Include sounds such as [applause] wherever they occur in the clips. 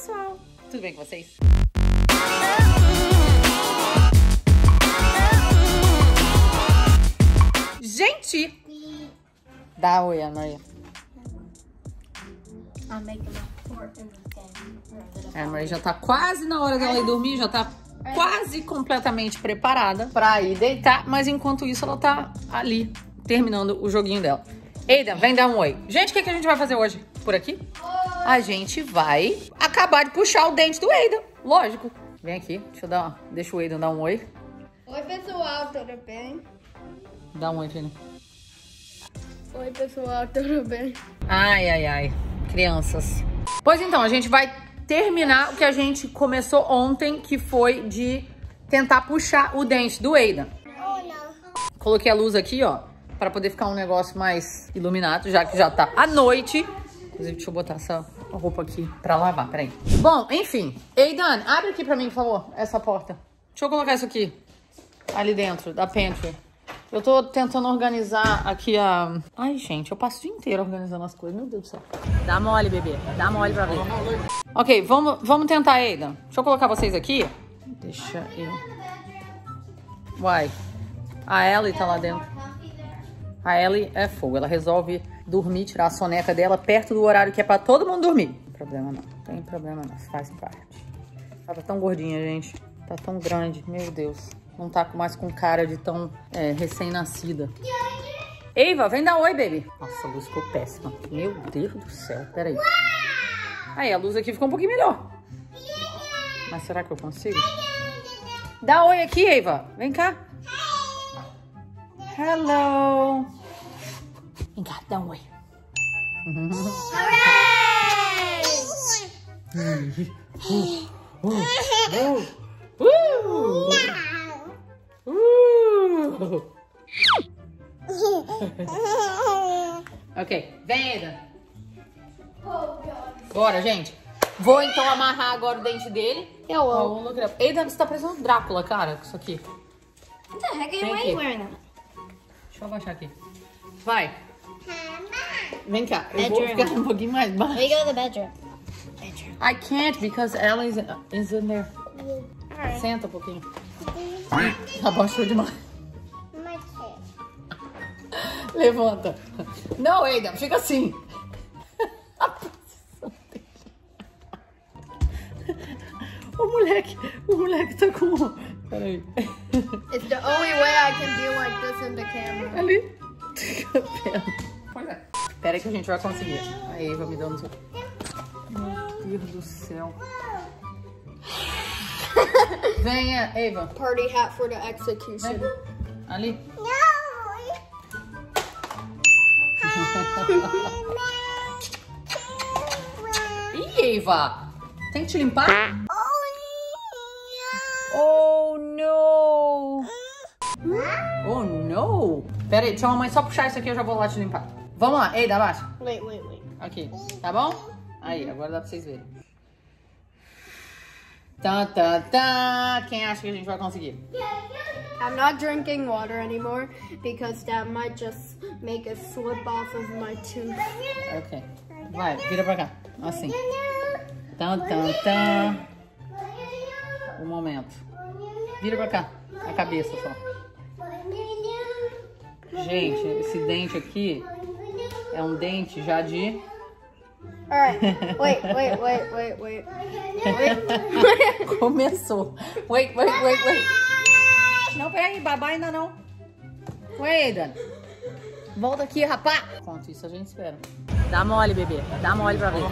pessoal! Tudo bem com vocês? Gente! Dá oi, Ana Maria. A Maria já tá quase na hora dela ir dormir, já tá quase completamente preparada pra ir deitar, mas enquanto isso ela tá ali, terminando o joguinho dela. Eida, vem dar um oi. Gente, o que, que a gente vai fazer hoje? Por aqui? A gente vai acabar de puxar o dente do Eida. Lógico. Vem aqui, deixa eu dar uma, Deixa o Eida dar um oi. Oi, pessoal, tudo bem? Dá um oi, filho. Oi, pessoal, tudo bem? Ai, ai, ai. Crianças. Pois então, a gente vai terminar o que a gente começou ontem, que foi de tentar puxar o dente do Eida. Coloquei a luz aqui, ó, para poder ficar um negócio mais iluminado, já que já tá à noite. Inclusive, deixa eu botar essa roupa aqui pra lavar, peraí. Bom, enfim. Eidan, abre aqui pra mim, por favor, essa porta. Deixa eu colocar isso aqui, ali dentro, da pantry. Eu tô tentando organizar aqui a... Ai, gente, eu passo o dia inteiro organizando as coisas. Meu Deus do céu. Dá mole, bebê. Dá mole pra ver. Ok, vamos, vamos tentar, Aidan. Deixa eu colocar vocês aqui. Deixa eu... Uai. A Ellie tá lá dentro. A Ellie é fogo. Ela resolve dormir, tirar a soneca dela perto do horário que é pra todo mundo dormir. Não tem problema não. Não tem problema não. Faz parte. Ela tá tão gordinha, gente. Tá tão grande. Meu Deus. Não tá mais com cara de tão é, recém-nascida. Eiva, vem dar oi, baby. Nossa, a luz ficou péssima. Meu Deus do céu. Pera aí. Aí, a luz aqui ficou um pouquinho melhor. Mas será que eu consigo? Dá oi aqui, Eiva. Vem cá. Hello. Vem cá, dá um oi. Uh. Uh. ok, vem, Eda. Bora, gente. Vou então amarrar agora o dente dele. Eu Ó, will. o holograma. Eda, você tá parecendo um Drácula, cara, com isso aqui. What the heck? You you. wearing? Deixa eu abaixar aqui. Vai. Vem cá, eu vou Bedroom. ficar um pouquinho mais baixo. We go to the bedroom. Bedroom. I can't because Ella is, is in there. Alright. Senta um pouquinho. Abaixou demais. Levanta. Não, Aiden, fica assim. [laughs] O moleque, o moleque tá com... Peraí. [laughs] It's the only way I can be like this in the camera. Ali. Fica Pois é. Espera aí que a gente vai conseguir. A Eva me dando... Meu Deus do céu. Venha, Eva. Party hat for the execution. Vem. Ali. [laughs] Ih, Eva. Tem que te limpar? Pera aí, deixa a mamãe só puxar isso aqui, eu já vou lá te limpar. Vamos lá. Ei, dá abaixo. Wait, wait, wait. Aqui, tá bom? Aí, agora dá pra vocês verem. Tá, tá, tá. Quem acha que a gente vai conseguir? I'm not drinking water anymore because that might just make it slip off of my tooth. Ok. Vai, vira pra cá. Assim. Tá, tá, tá. Um momento. Vira pra cá. A cabeça só. Gente, esse dente aqui é um dente já de... Alright. Wait, wait, wait, wait, wait. Wait. Começou. Wait, wait, wait, wait. Não, peraí, babá ainda não. Wait, Dan. Volta aqui, rapá. Enquanto isso, a gente espera. Dá mole, bebê. Dá mole pra ver.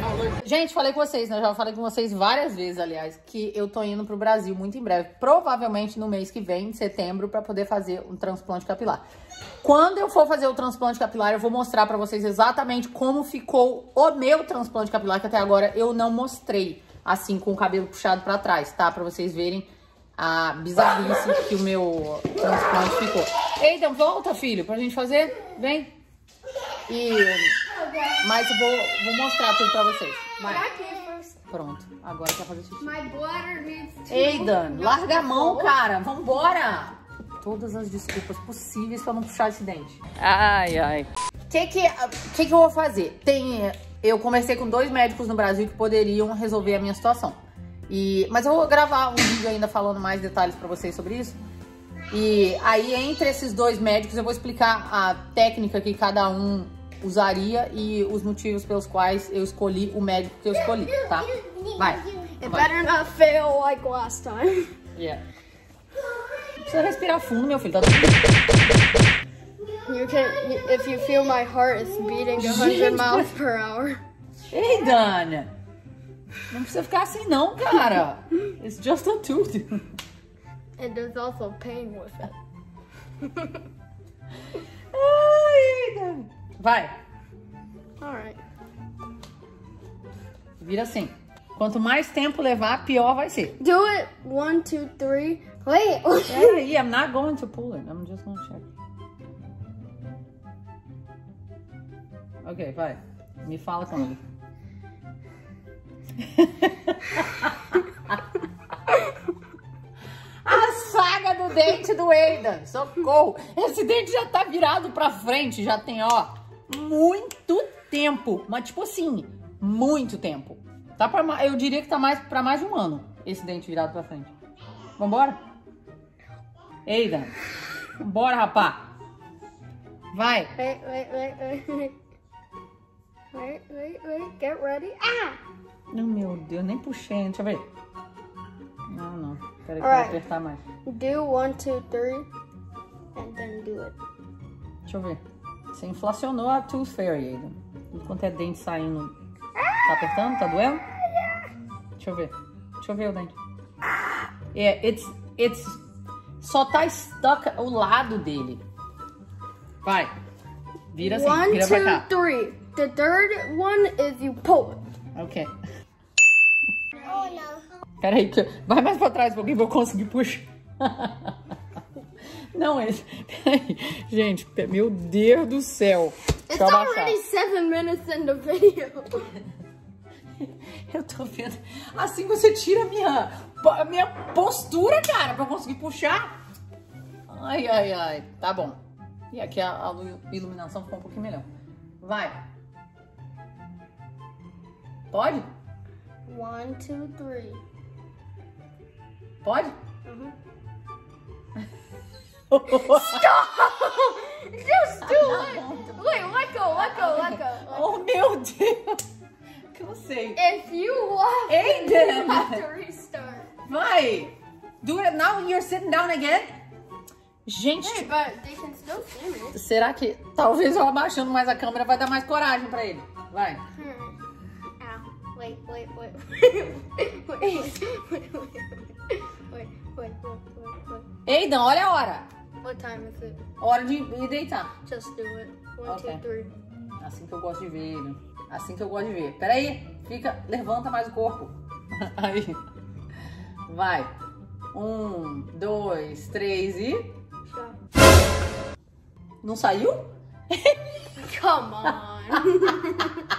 Gente, falei com vocês, né? Já falei com vocês várias vezes, aliás, que eu tô indo pro Brasil muito em breve. Provavelmente no mês que vem, em setembro, pra poder fazer um transplante capilar. Quando eu for fazer o transplante capilar, eu vou mostrar pra vocês exatamente como ficou o meu transplante capilar, que até agora eu não mostrei, assim, com o cabelo puxado pra trás, tá? Pra vocês verem a bizarrice que o meu transplante ficou. Eita, volta, filho, pra gente fazer. Vem. E... Mas eu vou, vou mostrar tudo pra vocês. Vai. Pronto, agora quer fazer xixi. My bladder needs to. Eidan, larga a mão, cara. Vambora. Todas as desculpas possíveis pra não puxar esse dente. Ai, ai. O que que, que que eu vou fazer? Tem eu conversei com dois médicos no Brasil que poderiam resolver a minha situação. E, mas eu vou gravar um vídeo ainda falando mais detalhes para vocês sobre isso. E aí, entre esses dois médicos, eu vou explicar a técnica que cada um usaria e os motivos pelos quais eu escolhi o médico que eu escolhi, tá? Vai. It vai. better not fail like last time. Yeah. Precisa respirar fundo, meu filho. Tá. You can, if you feel my heart is beating 100 miles per hour. Ei, Dani. Não precisa ficar assim não, cara. It's just a tooth. And there's also pain with it. Ai, Dani. Vai. Alright. Vira assim. Quanto mais tempo levar, pior vai ser. Do it. One, two, three. Wait. Peraí, I'm not going to pull it. I'm just gonna check. Ok, vai. Me fala com ele. [laughs] A saga do dente do Aidan. Socorro. Esse dente já tá virado pra frente. Já tem, ó, muito tempo. Mas, tipo assim, muito tempo. Tá pra, ma- eu diria que tá mais pra mais de um ano. Esse dente virado pra frente. Vambora? Aidan. Vambora, rapá. Vai. Wait, wait, wait, wait, wait. Wait, wait, wait. Get ready. Ah! Não, meu Deus, nem puxei. Deixa eu ver. Não, não. Peraí que eu vou Alright. apertar mais. Do one, two, three. And then do it. Deixa eu ver. Você inflacionou a Tooth Fairy, Aidan. Tudo quanto é dente saindo. Tá apertando? Tá doendo? Deixa eu ver. Deixa eu ver o dente. É, it's, it's... Só tá stuck o lado dele. Vai. Vira assim, One, vira pra two, cá. three. The third one is you pull it. Ok. Peraí, que eu- vai mais pra trás um pouquinho, vou conseguir puxar. [laughs] Não, esse. Peraí. Gente, meu Deus do céu. It's Deixa eu abaixar. already seven minutes in the video. [laughs] Eu tô vendo. Assim você tira a minha, a minha postura, cara, pra eu conseguir puxar. Ai, ai, ai. Tá bom. E aqui a, a lu- iluminação ficou um pouquinho melhor. Vai. Pode? One, two, three. Pode? Mhm. Just do it. Wait, let go, let go, let go. oh, meu Deus. Cansei. If you laugh, Aiden. you have to restart. Vai! Do it now you're sitting down again? Gente, Hey, but they can still see me. será que talvez eu abaixando mais a câmera vai dar mais coragem pra ele? Vai. Hmm. Ow. Wait, wait, wait. wait, wait, wait, wait, wait, wait, wait, wait. Aidan, olha a hora. What time is it? Hora de ir deitar. Just do it. One, Okay. two, three. Assim que eu gosto de ver ele. Assim que eu gosto de ver. Peraí, fica, levanta mais o corpo. [laughs] Aí. Vai. Um, dois, três e. Stop. Não saiu? Come on. [laughs]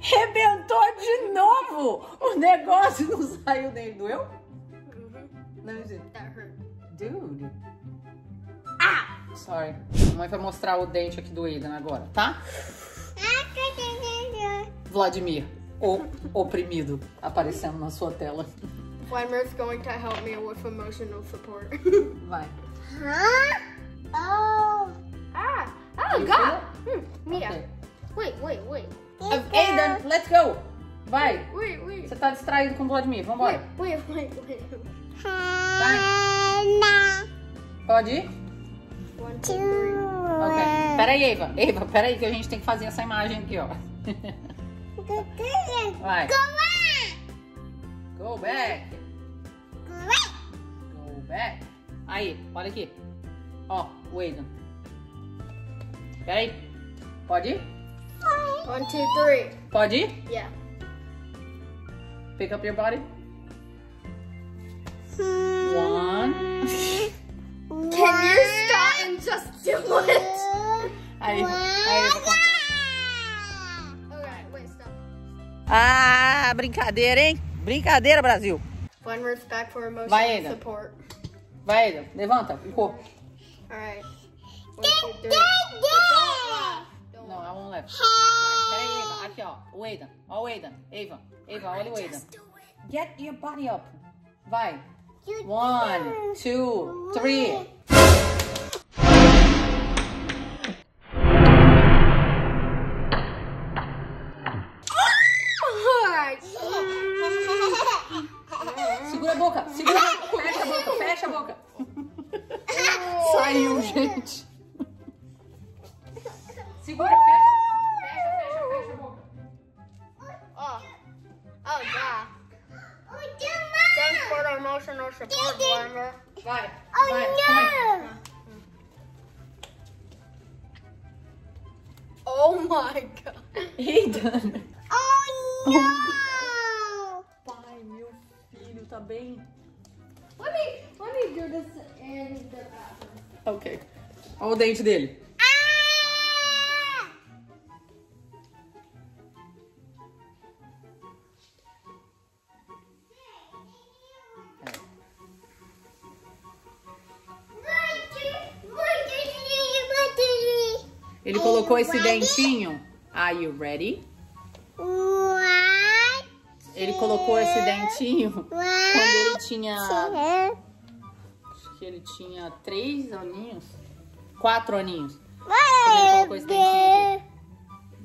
Rebentou de novo! O negócio não saiu nem doeu? Não. That hurt. Dude. Ah! Sorry. Mamãe vai mostrar o dente aqui do Aidan agora, tá? Vladimir, o oprimido, aparecendo na sua tela. Weimer's going to help me with emotional support. [laughs] Vai. ah! Oh, You God! Hmm, Mia. Ok. Wait, wait, wait. Uh, Aidan, let's go! Vai. Wait, wait. Você tá distraído com o Vladimir, Wait, vambora. wait, wait, Pode ir? One, two, three. Ok. Pera aí, Eva. Eva, pera aí que a gente tem que fazer essa imagem aqui, ó. Vai. Go back. Go back. Aí, olha aqui. Ó, o Aidan. Pera aí. Pode ir? One, two, three. Pode ir? Yeah. Pick up your body. One. [laughs] Can you stop and just do it? Wait, stop. Ah, brincadeira, hein? Brincadeira, Brasil. Weimer's back for emotional Vai, Ada. support. Vai, Aidan. Levanta o corpo. Alright. One, Não. I won't left. Vai, peraí, Eva. Aqui, ó. O Aidan. Ó o Aidan. Eva. Eva, olha o Aidan. Get your body up. Vai. One, two, three. Segura a boca, segura a boca, fecha a boca, fecha a boca. Saiu, gente. Segura, fecha, emotional support, Wanda. Vai, vai, vai. Oh my god. Oh no! Pai, meu filho, tá bem? Let me let me do this in the bathroom. Ok. Olha o dente dele. Ele colocou esse dentinho. Are you ready? What? Ele colocou esse dentinho quando ele tinha. Acho que ele tinha três aninhos. Quatro aninhos. Ele colocou esse dentinho aqui.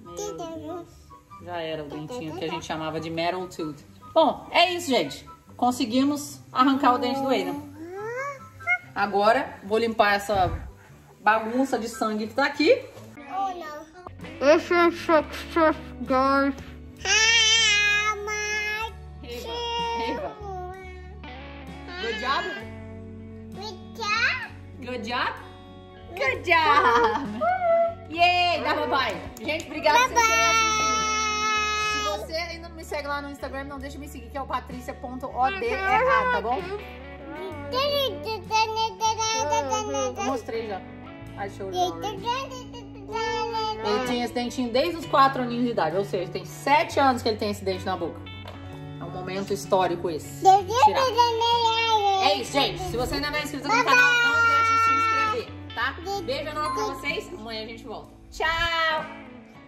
Meu Deus. Já era o dentinho que a gente chamava de metal tooth. Bom, é isso, gente. Conseguimos arrancar o dente do Aiden. Agora, vou limpar essa bagunça de sangue que tá aqui. This is success, guys. Eva, Eva. Good job? Good job? Good job! [laughs] Yay! Dá papai. Gente, obrigada por vocês. Se você ainda não me segue lá no Instagram, não deixa de me seguir, que é o patricia.odeh, tá bom? Eu mostrei já. Ai, show Ele tinha esse dentinho desde os 4 aninhos de idade, ou seja, tem 7 anos que ele tem esse dente na boca. É um momento histórico esse. Tirar. É isso, gente. Se você ainda não é inscrito no canal, não deixe de se inscrever, tá? Beijo enorme pra vocês. Amanhã a gente volta. Tchau!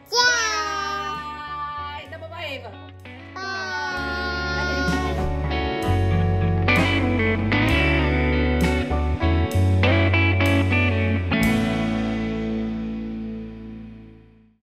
Tchau! Bye! Dá pra Eva.